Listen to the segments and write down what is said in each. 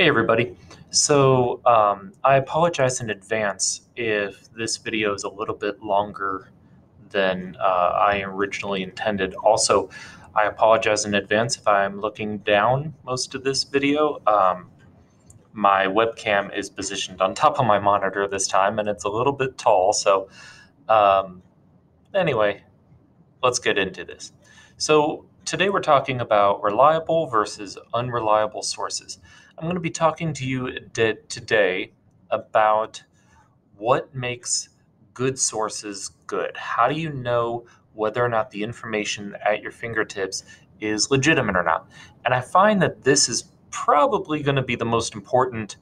Hey everybody. So um, I apologize in advance if this video is a little bit longer than uh, I originally intended. Also, I apologize in advance if I'm looking down most of this video. Um, my webcam is positioned on top of my monitor this time and it's a little bit tall. So um, anyway, let's get into this. So today we're talking about reliable versus unreliable sources. I'm going to be talking to you today about what makes good sources good. How do you know whether or not the information at your fingertips is legitimate or not? And I find that this is probably going to be the most important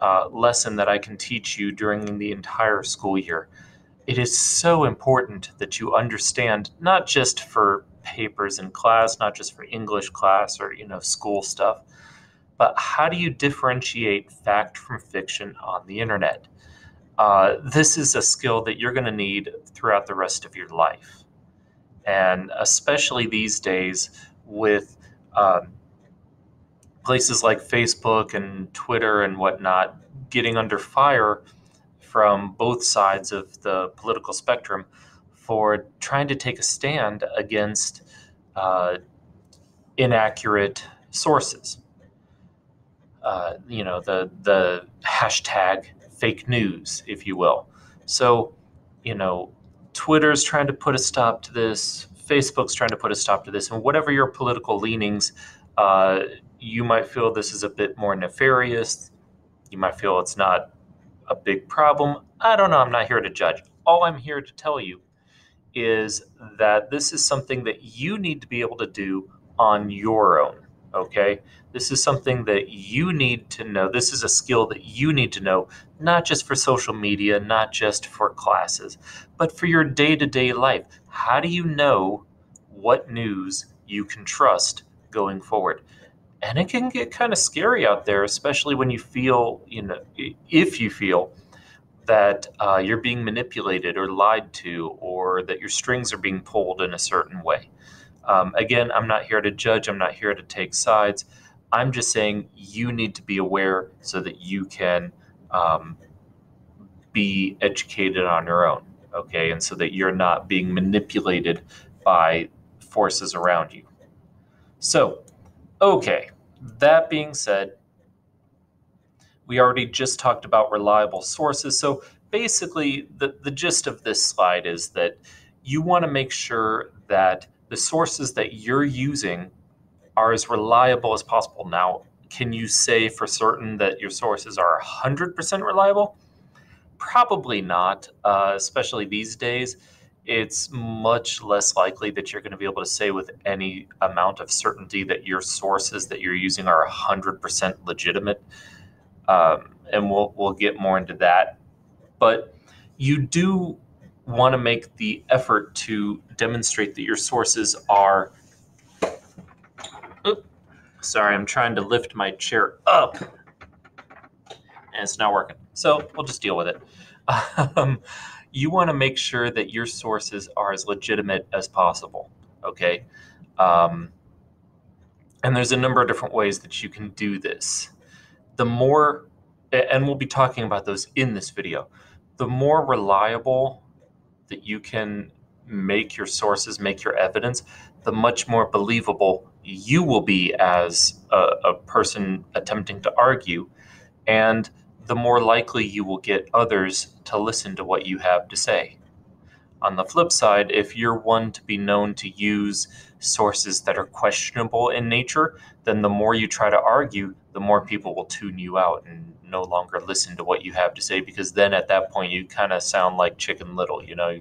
uh, lesson that I can teach you during the entire school year. It is so important that you understand, not just for papers in class, not just for English class or you know school stuff, but how do you differentiate fact from fiction on the internet? Uh, this is a skill that you're going to need throughout the rest of your life. And especially these days with um, places like Facebook and Twitter and whatnot getting under fire from both sides of the political spectrum for trying to take a stand against uh, inaccurate sources uh, you know the the hashtag fake news, if you will. So, you know, Twitter's trying to put a stop to this. Facebook's trying to put a stop to this, and whatever your political leanings, uh, you might feel this is a bit more nefarious. You might feel it's not a big problem. I don't know. I'm not here to judge. All I'm here to tell you is that this is something that you need to be able to do on your own. Okay. This is something that you need to know. This is a skill that you need to know, not just for social media, not just for classes, but for your day to day life. How do you know what news you can trust going forward? And it can get kind of scary out there, especially when you feel, you know, if you feel that uh, you're being manipulated or lied to, or that your strings are being pulled in a certain way. Um, again, I'm not here to judge, I'm not here to take sides. I'm just saying you need to be aware so that you can um, be educated on your own, okay? And so that you're not being manipulated by forces around you. So, okay, that being said, we already just talked about reliable sources. So basically, the, the gist of this slide is that you want to make sure that the sources that you're using are as reliable as possible. Now, can you say for certain that your sources are 100% reliable? Probably not, uh, especially these days. It's much less likely that you're going to be able to say with any amount of certainty that your sources that you're using are 100% legitimate. Um, and we'll, we'll get more into that. But you do want to make the effort to demonstrate that your sources are. Oops, sorry, I'm trying to lift my chair up and it's not working. So we'll just deal with it. Um, you want to make sure that your sources are as legitimate as possible. Okay. Um, and there's a number of different ways that you can do this. The more, and we'll be talking about those in this video, the more reliable that you can make your sources, make your evidence, the much more believable you will be as a, a, person attempting to argue, and the more likely you will get others to listen to what you have to say. On the flip side, if you're one to be known to use sources that are questionable in nature, then the more you try to argue, the more people will tune you out and no longer listen to what you have to say because then at that point you kind of sound like chicken little you know?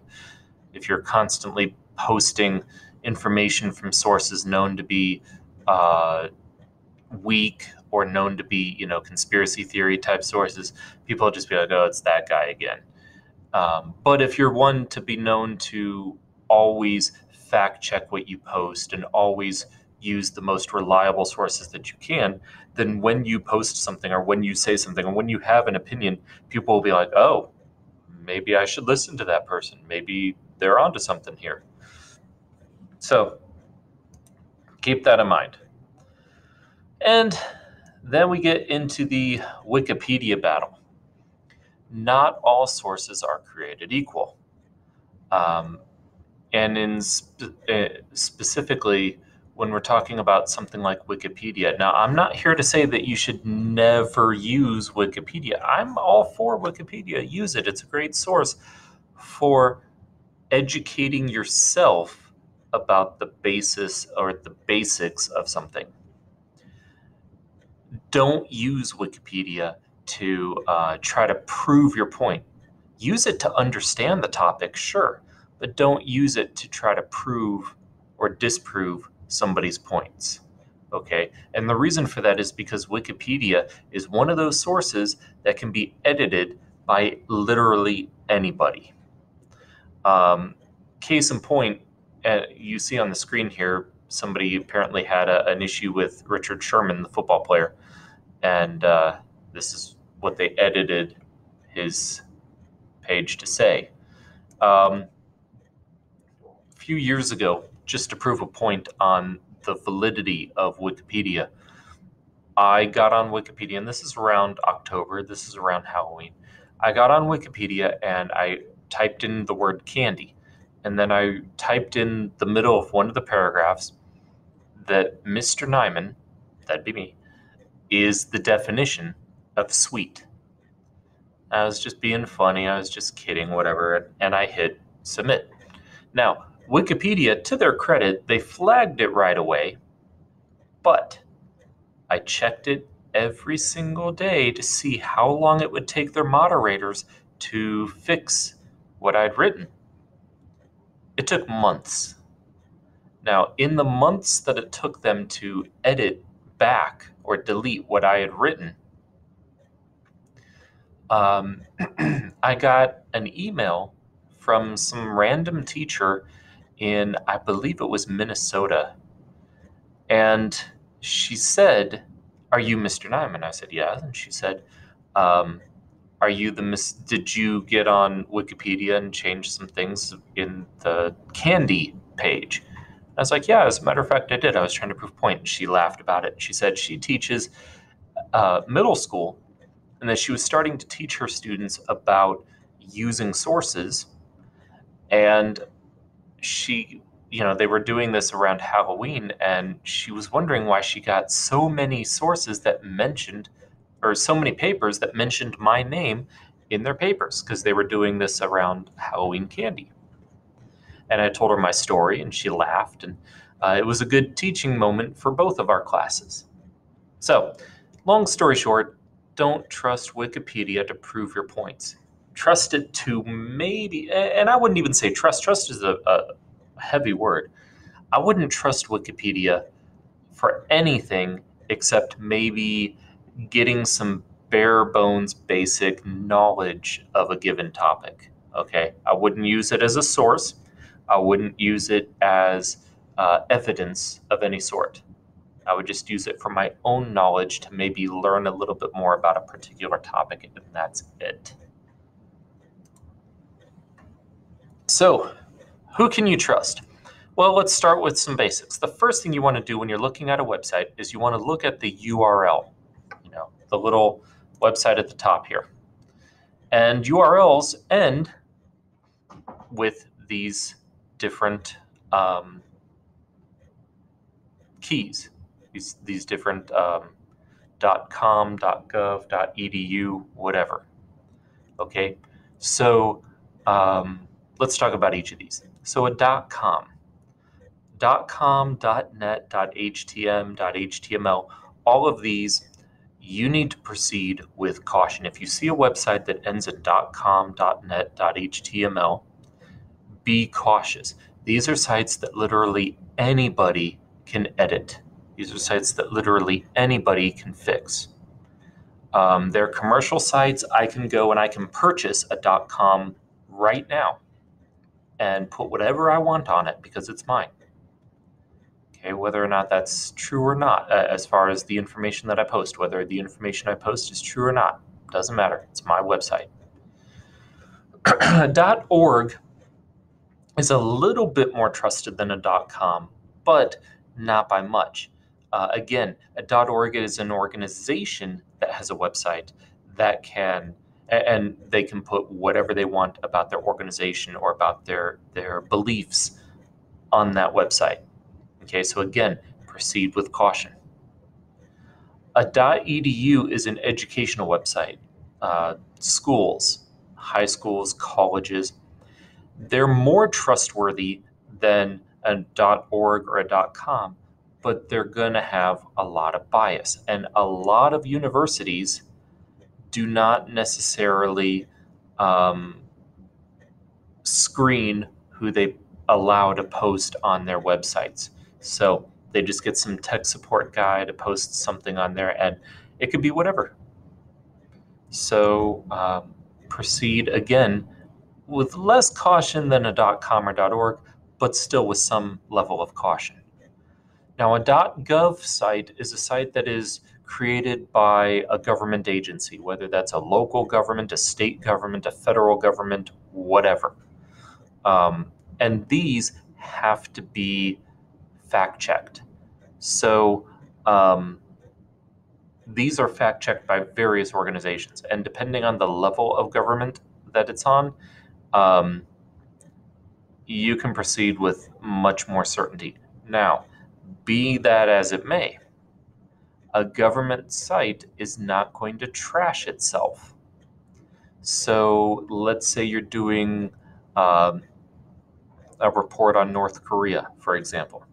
If you're constantly posting information from sources known to be uh, weak or known to be you know conspiracy theory type sources people will just be like oh it's that guy again. Um, but if you're one to be known to always fact check what you post and always use the most reliable sources that you can, then when you post something or when you say something or when you have an opinion, people will be like, oh, maybe I should listen to that person. Maybe they're onto something here. So keep that in mind. And Then we get into the Wikipedia battle. Not all sources are created equal. Um, and in spe- uh, specifically, when we're talking about something like Wikipedia. Now, I'm not here to say that you should never use Wikipedia. I'm all for Wikipedia. Use it, it's a great source for educating yourself about the basis or the basics of something. Don't use Wikipedia to uh, try to prove your point. Use it to understand the topic, sure, but don't use it to try to prove or disprove somebody's points. Okay, and the reason for that is because Wikipedia is one of those sources that can be edited by literally anybody. Um, case in point, uh, you see on the screen here, somebody apparently had a, an issue with Richard Sherman, the football player, and uh, this is what they edited his page to say. Um, a few years ago, just to prove a point on the validity of Wikipedia, I got on Wikipedia, and this is around October, this is around Halloween. I got on Wikipedia and I typed in the word candy. And then I typed in the middle of one of the paragraphs that Mr. Nimon, that'd be me, is the definition of sweet. I was just being funny, I was just kidding, whatever, and I hit submit. Now, Wikipedia, to their credit, they flagged it right away, but I checked it every single day to see how long it would take their moderators to fix what I'd written. It took months. Now, in the months that it took them to edit back or delete what I had written, um, I got an email from some random teacher in, I believe it was Minnesota. And she said, Are you Mr. Nimon? I said, Yes. And she said, um, Are you the Miss? Did you get on Wikipedia and change some things in the candy page? I was like, Yeah, as a matter of fact, I did. I was trying to prove a point. And she laughed about it. She said she teaches uh, middle school and that she was starting to teach her students about using sources. And she you know they were doing this around halloween and she was wondering why she got so many sources that mentioned or so many papers that mentioned my name in their papers because they were doing this around halloween candy. And i told her my story and she laughed and uh, it was a good teaching moment for both of our classes. So long story short don't trust wikipedia to prove your points trust it to maybe, and I wouldn't even say trust. Trust is a, a heavy word. I wouldn't trust Wikipedia for anything except maybe getting some bare bones basic knowledge of a given topic. Okay. I wouldn't use it as a source, I wouldn't use it as uh, evidence of any sort. I would just use it for my own knowledge to maybe learn a little bit more about a particular topic, and that's it. So, who can you trust? Well, let's start with some basics. The first thing you want to do when you're looking at a website is you want to look at the URL, you know, the little website at the top here. And URLs end with these different um, keys, these, these different um, .com, .gov, .edu, whatever. Okay, so um, let's talk about each of these. So a dot .com, dot .com, dot .net, .htm, .html, all of these, you need to proceed with caution. If you see a website that ends in .com, .net, .html, be cautious. These are sites that literally anybody can edit. These are sites that literally anybody can fix. Um, they're commercial sites. I can go and I can purchase a .com right now and put whatever I want on it because it's mine. Okay, whether or not that's true or not, uh, as far as the information that I post, whether the information I post is true or not, doesn't matter. It's my website. Dot .org is a little bit more trusted than a dot .com, but not by much. Uh, again, a .org is an organization that has a website that can and they can put whatever they want about their organization or about their their beliefs on that website. Okay, so again, proceed with caution. A .edu is an educational website. Uh, schools, high schools, colleges, they're more trustworthy than a .org or a .com, but they're going to have a lot of bias. And a lot of universities do not necessarily um, screen who they allow to post on their websites. So they just get some tech support guy to post something on there, and it could be whatever. So um, proceed again with less caution than a .com or .org, but still with some level of caution. Now, a .gov site is a site that is created by a government agency, whether that's a local government, a state government, a federal government, whatever. Um, and these have to be fact checked. So um, these are fact checked by various organizations, and depending on the level of government that it's on, um, you can proceed with much more certainty. Now, be that as it may, a government site is not going to trash itself. So let's say you're doing um, a report on North Korea, for example,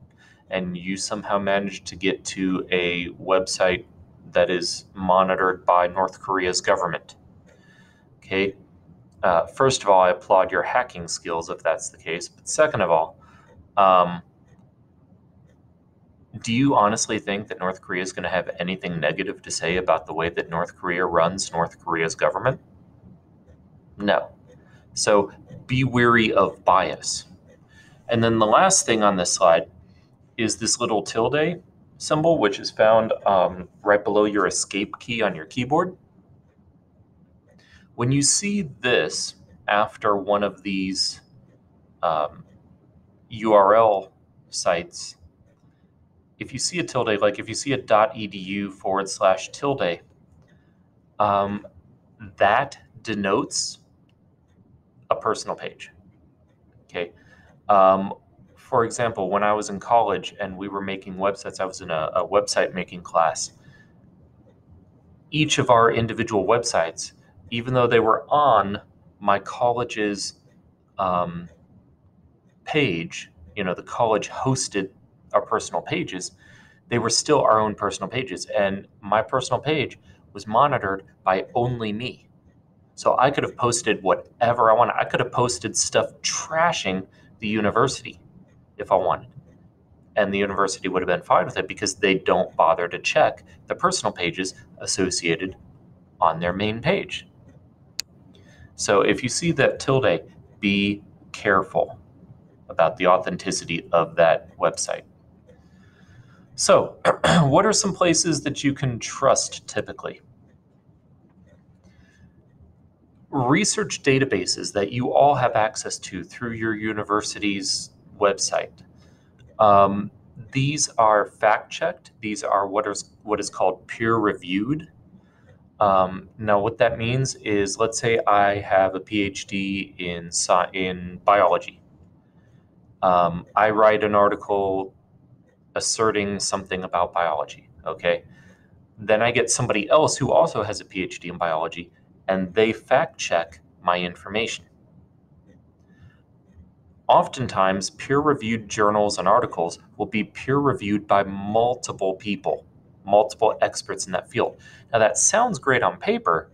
and you somehow manage to get to a website that is monitored by North Korea's government. Okay. Uh, first of all, I applaud your hacking skills if that's the case. But second of all, um, do you honestly think that North Korea is going to have anything negative to say about the way that North Korea runs North Korea's government? No. So be wary of bias. And then the last thing on this slide is this little tilde symbol, which is found um, right below your escape key on your keyboard. When you see this after one of these um, URL sites, if you see a tilde, like if you see a .edu forward slash tilde, um, that denotes a personal page. Okay. Um, for example, when I was in college and we were making websites, I was in a, a website making class. Each of our individual websites, even though they were on my college's um, page, you know, the college hosted our personal pages, they were still our own personal pages. And my personal page was monitored by only me. So I could have posted whatever I wanted. I could have posted stuff trashing the university if I wanted. And the university would have been fine with it because they don't bother to check the personal pages associated on their main page. So if you see that tilde, be careful about the authenticity of that website. So, what are some places that you can trust typically? Research databases that you all have access to through your university's website. Um, these are fact checked. These are what is what is called peer reviewed. Um, now, what that means is, let's say I have a PhD in in biology. Um, I write an article asserting something about biology. Okay. Then I get somebody else who also has a PhD in biology and they fact check my information. Oftentimes, peer reviewed journals and articles will be peer reviewed by multiple people, multiple experts in that field. Now, that sounds great on paper,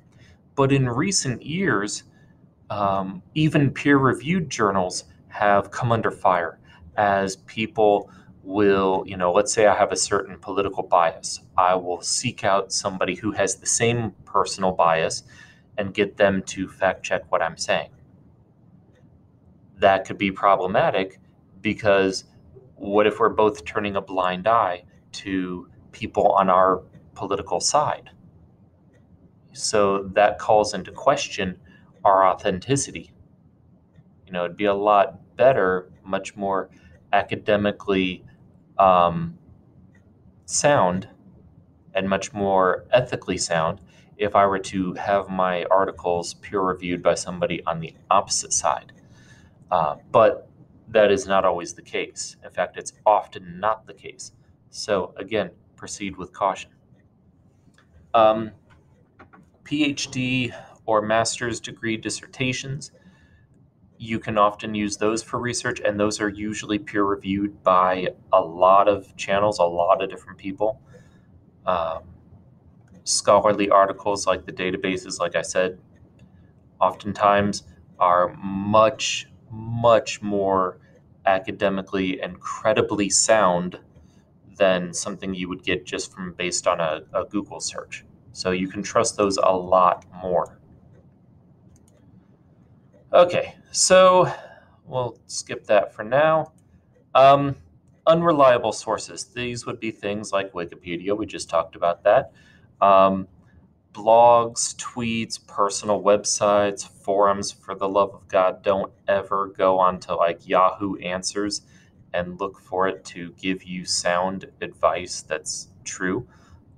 but in recent years, um, even peer reviewed journals have come under fire as people will, you know, let's say I have a certain political bias. I will seek out somebody who has the same personal bias and get them to fact check what I'm saying. That could be problematic because what if we're both turning a blind eye to people on our political side? So that calls into question our authenticity. You know, it'd be a lot better, much more academically um, sound and much more ethically sound if I were to have my articles peer reviewed by somebody on the opposite side. Uh, but that is not always the case. In fact, it's often not the case. So, again, proceed with caution. Um, PhD or master's degree dissertations, you can often use those for research, and those are usually peer reviewed by a lot of channels, a lot of different people. Um, scholarly articles like the databases, like I said, oftentimes are much, much more academically and credibly sound than something you would get just from based on a, a Google search. So you can trust those a lot more. Okay, so we'll skip that for now. Um, unreliable sources. These would be things like Wikipedia. We just talked about that. Um, blogs, tweets, personal websites, forums. For the love of God, don't ever go onto like Yahoo Answers and look for it to give you sound advice that's true.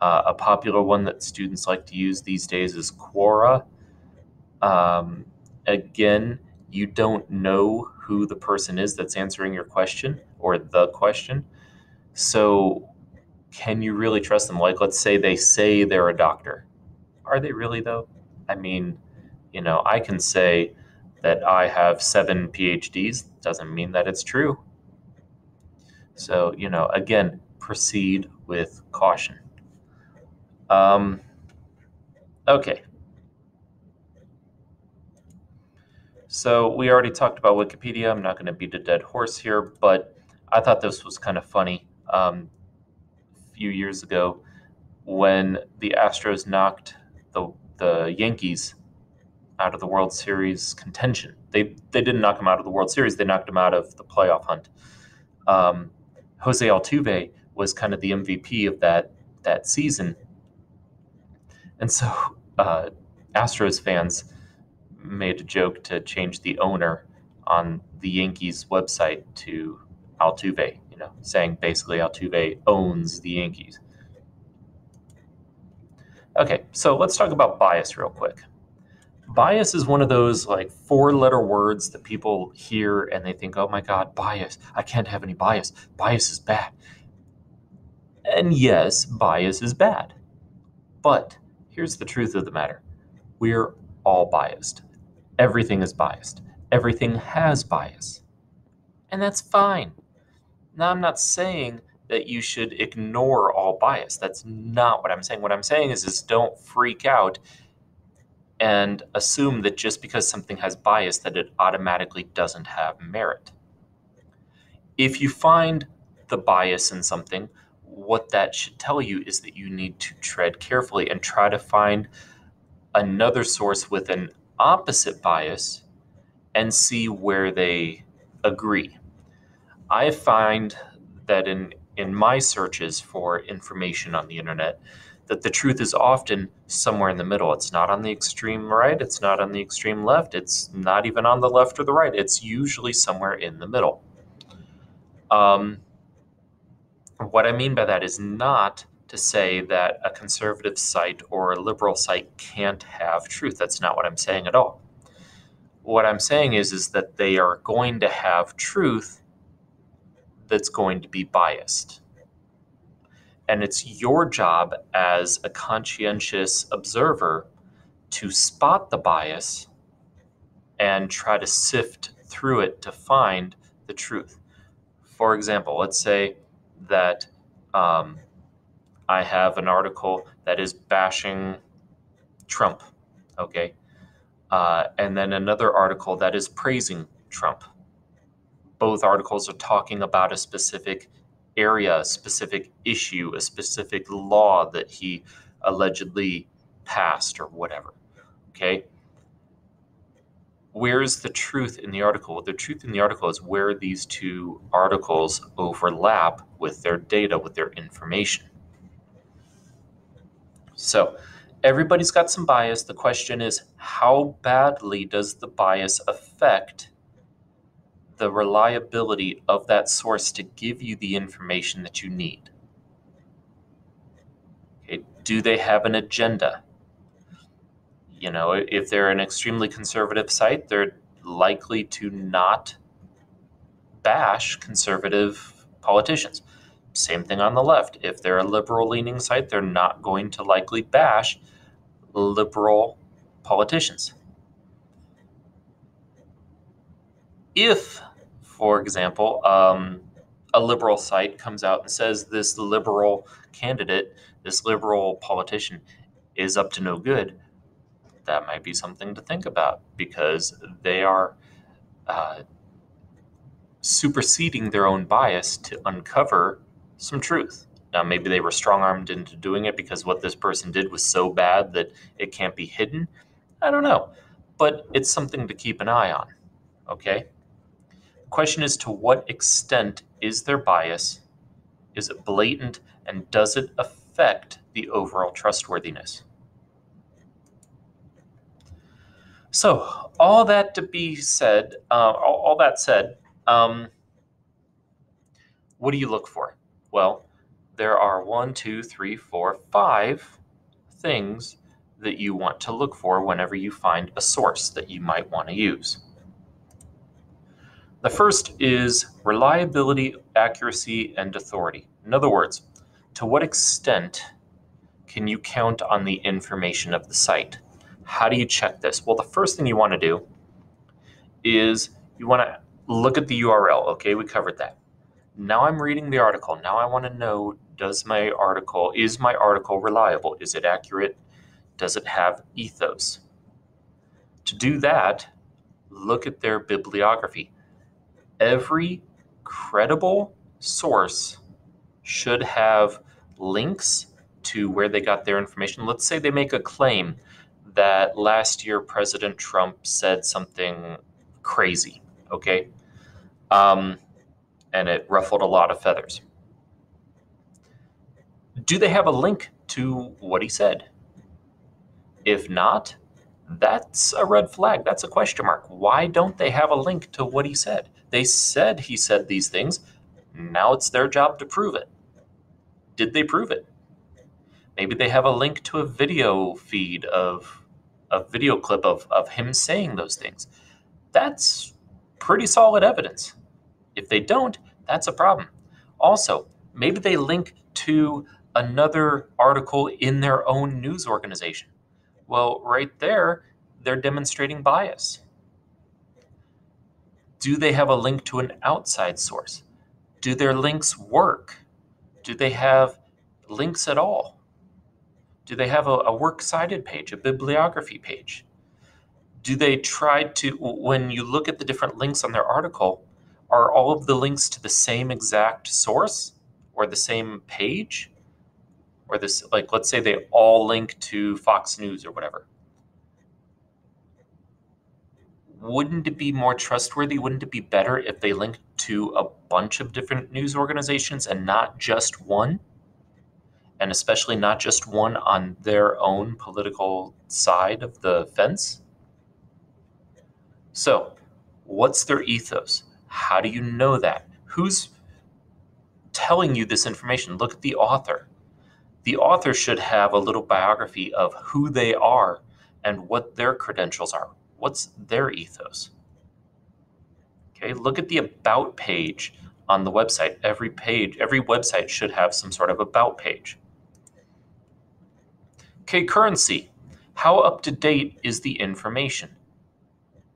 Uh, a popular one that students like to use these days is Quora. Um, again, you don't know who the person is that's answering your question or the question. So, can you really trust them? Like, let's say they say they're a doctor. Are they really, though? I mean, you know, I can say that I have seven PhDs, doesn't mean that it's true. So, you know, again, proceed with caution. Um, okay. So we already talked about Wikipedia. I'm not going to beat a dead horse here, but I thought this was kind of funny. Um, a few years ago, when the Astros knocked the the Yankees out of the World Series contention, they they didn't knock them out of the World Series. They knocked them out of the playoff hunt. Um, Jose Altuve was kind of the MVP of that that season, and so uh, Astros fans made a joke to change the owner on the Yankees website to Altuve, you know, saying basically Altuve owns the Yankees. Okay, so let's talk about bias real quick. Bias is one of those like four letter words that people hear and they think, oh my God, bias. I can't have any bias. Bias is bad. And yes, bias is bad. But here's the truth of the matter we're all biased. Everything is biased. Everything has bias. And that's fine. Now, I'm not saying that you should ignore all bias. That's not what I'm saying. What I'm saying is, is don't freak out and assume that just because something has bias that it automatically doesn't have merit. If you find the bias in something, what that should tell you is that you need to tread carefully and try to find another source with an opposite bias and see where they agree. I find that in in my searches for information on the internet that the truth is often somewhere in the middle. It's not on the extreme right, it's not on the extreme left, it's not even on the left or the right. It's usually somewhere in the middle. Um, what I mean by that is not to say that a conservative site or a liberal site can't have truth. That's not what I'm saying at all. What I'm saying is, is that they are going to have truth that's going to be biased. And it's your job as a conscientious observer to spot the bias and try to sift through it to find the truth. For example, let's say that um, I have an article that is bashing Trump, okay? Uh, and then another article that is praising Trump. Both articles are talking about a specific area, a specific issue, a specific law that he allegedly passed or whatever, okay? Where's the truth in the article? The truth in the article is where these two articles overlap with their data, with their information. So everybody's got some bias. The question is, how badly does the bias affect the reliability of that source to give you the information that you need? Do they have an agenda? You know, if they're an extremely conservative site, they're likely to not bash conservative politicians. Same thing on the left. If they're a liberal leaning site, they're not going to likely bash liberal politicians. If, for example, um, a liberal site comes out and says this liberal candidate, this liberal politician is up to no good, that might be something to think about because they are uh, superseding their own bias to uncover some truth. Now, maybe they were strong armed into doing it because what this person did was so bad that it can't be hidden. I don't know. But it's something to keep an eye on. Okay? The question is to what extent is there bias? Is it blatant? And does it affect the overall trustworthiness? So, all that to be said, uh, all, all, that said, um, what do you look for? Well, there are one, two, three, four, five things that you want to look for whenever you find a source that you might want to use. The first is reliability, accuracy, and authority. In other words, to what extent can you count on the information of the site? How do you check this? Well, the first thing you want to do is you want to look at the URL. Okay, we covered that. Now I'm reading the article. Now I want to know does my article is my article reliable? Is it accurate? Does it have ethos? To do that, look at their bibliography. Every credible source should have links to where they got their information. Let's say they make a claim that last year President Trump said something crazy, okay? Um, and it ruffled a lot of feathers. Do they have a link to what he said? If not, that's a red flag. That's a question mark. Why don't they have a link to what he said? They said he said these things. Now it's their job to prove it. Did they prove it? Maybe they have a link to a video feed of a video clip of, of him saying those things. That's pretty solid evidence. If they don't, that's a problem. Also, maybe they link to another article in their own news organization. Well, right there, they're demonstrating bias. Do they have a link to an outside source? Do their links work? Do they have links at all? Do they have a, a works cited page, a bibliography page? Do they try to, when you look at the different links on their article, are all of the links to the same exact source or the same page? Or this, like, let's say they all link to Fox News or whatever. Wouldn't it be more trustworthy? Wouldn't it be better if they linked to a bunch of different news organizations and not just one? and especially not just one on their own political side of the fence. So, what's their ethos? How do you know that? Who's telling you this information? Look at the author. The author should have a little biography of who they are and what their credentials are. What's their ethos? Okay, look at the about page on the website. Every page, every website should have some sort of about page. Okay, currency. How up to date is the information?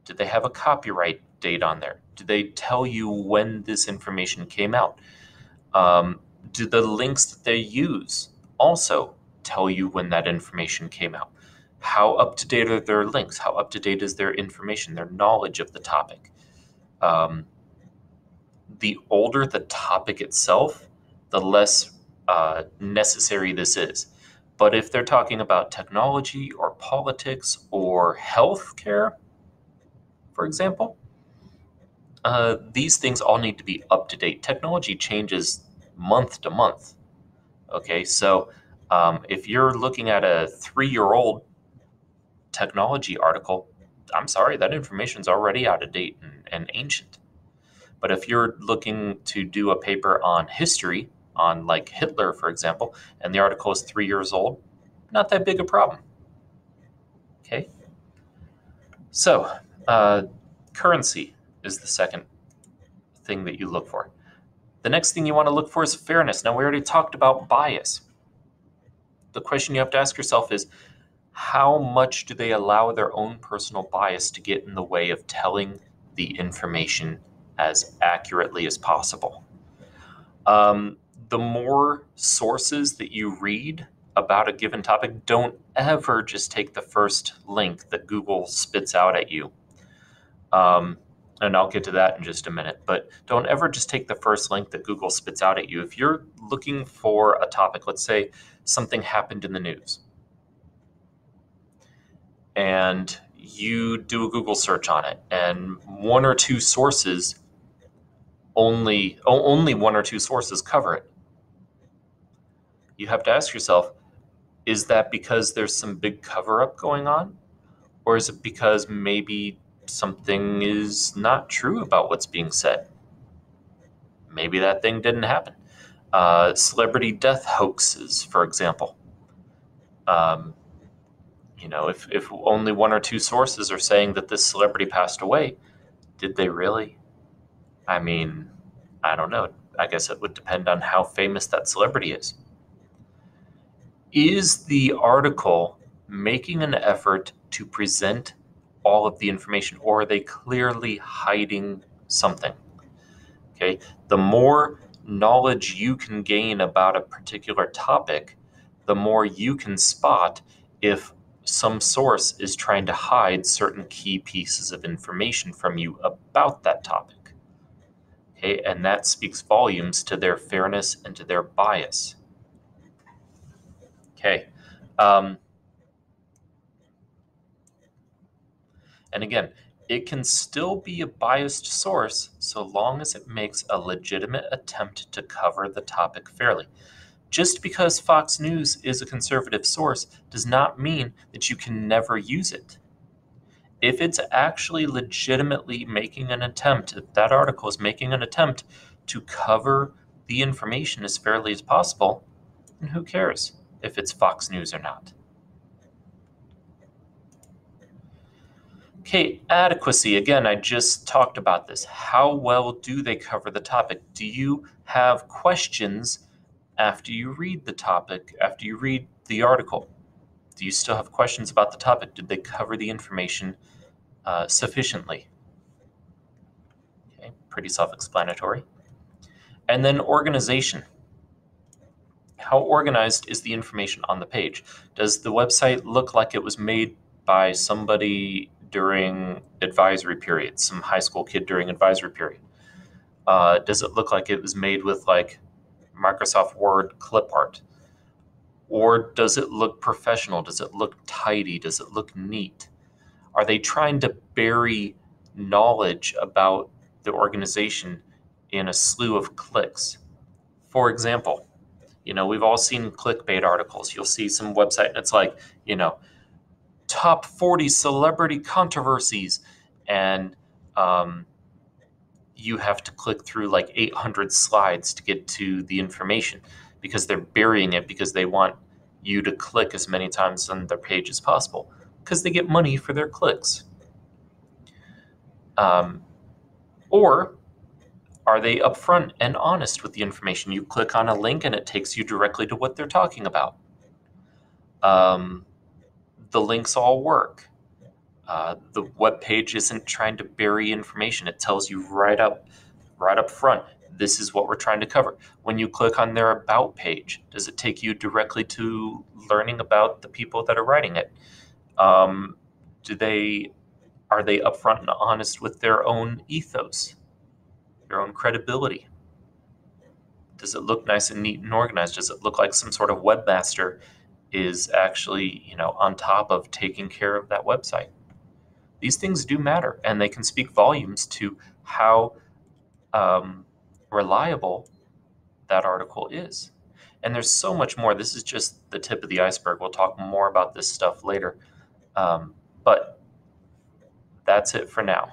Do they have a copyright date on there? Do they tell you when this information came out? Um, do the links that they use also tell you when that information came out? How up to date are their links? How up to date is their information, their knowledge of the topic? Um, the older the topic itself, the less uh, necessary this is. But if they're talking about technology or politics or healthcare, for example, uh, these things all need to be up to date. Technology changes month to month. Okay, so um, if you're looking at a three year old technology article, I'm sorry, that information is already out of date and, and ancient. But if you're looking to do a paper on history, on like Hitler, for example, and the article is three years old, not that big a problem. Okay. So, uh, currency is the second thing that you look for. The next thing you want to look for is fairness. Now, we already talked about bias. The question you have to ask yourself is how much do they allow their own personal bias to get in the way of telling the information as accurately as possible? Um, the more sources that you read about a given topic, don't ever just take the first link that Google spits out at you. Um, and I'll get to that in just a minute, but don't ever just take the first link that Google spits out at you. If you're looking for a topic, let's say something happened in the news, and you do a Google search on it, and one or two sources only only one or two sources cover it. You have to ask yourself, is that because there's some big cover up going on? Or is it because maybe something is not true about what's being said. Maybe that thing didn't happen. Uh, celebrity death hoaxes, for example. Um, you know, if, if only one or two sources are saying that this celebrity passed away, did they really? I mean, I don't know. I guess it would depend on how famous that celebrity is. Is the article making an effort to present all of the information or are they clearly hiding something? Okay, the more knowledge you can gain about a particular topic, the more you can spot if some source is trying to hide certain key pieces of information from you about that topic. Okay, and that speaks volumes to their fairness and to their bias. Okay. Um, And again, it can still be a biased source so long as it makes a legitimate attempt to cover the topic fairly. Just because Fox News is a conservative source does not mean that you can never use it. If it's actually legitimately making an attempt, if that article is making an attempt to cover the information as fairly as possible, then who cares if it's Fox News or not? Okay, adequacy. Again, I just talked about this. How well do they cover the topic? Do you have questions after you read the topic, after you read the article? Do you still have questions about the topic? Did they cover the information uh, sufficiently? Okay, pretty self explanatory. And then organization. How organized is the information on the page? Does the website look like it was made by somebody during advisory period, some high school kid during advisory period? Uh, does it look like it was made with like Microsoft Word clip art? Or does it look professional? Does it look tidy? Does it look neat? Are they trying to bury knowledge about the organization in a slew of clicks? For example, you know, we've all seen clickbait articles. You'll see some website and it's like, you know, top 40 celebrity controversies. And um, you have to click through like 800 slides to get to the information because they're burying it because they want you to click as many times on their page as possible because they get money for their clicks. Um, or are they upfront and honest with the information? You click on a link and it takes you directly to what they're talking about. Um, the links all work. Uh, the web page isn't trying to bury information. It tells you right up, right up front, this is what we're trying to cover. When you click on their about page, does it take you directly to learning about the people that are writing it? Um, do they are they upfront and honest with their own ethos, their own credibility? Does it look nice and neat and organized? Does it look like some sort of webmaster is actually, you know, on top of taking care of that website. These things do matter, and they can speak volumes to how um, reliable that article is. And there's so much more. This is just the tip of the iceberg. We'll talk more about this stuff later. Um, but that's it for now.